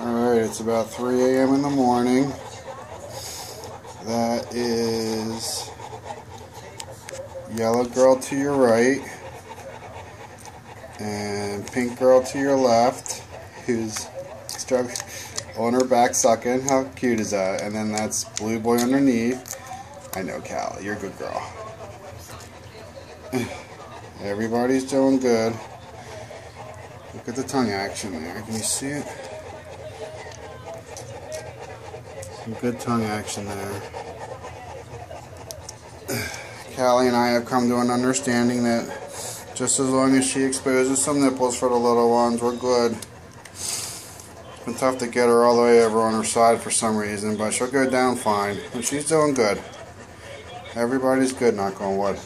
Alright, it's about 3 a.m. in the morning. That is yellow girl to your right and pink girl to your left who's on her back sucking. How cute is that? And then that's blue boy underneath. I know, Cal. You're a good girl. Everybody's doing good. Look at the tongue action there. Can you see it? Some good tongue action there. Cali and I have come to an understanding that just as long as she exposes some nipples for the little ones, we're good. It's been tough to get her all the way over on her side for some reason, but she'll go down fine. And she's doing good. Everybody's good, knock on wood.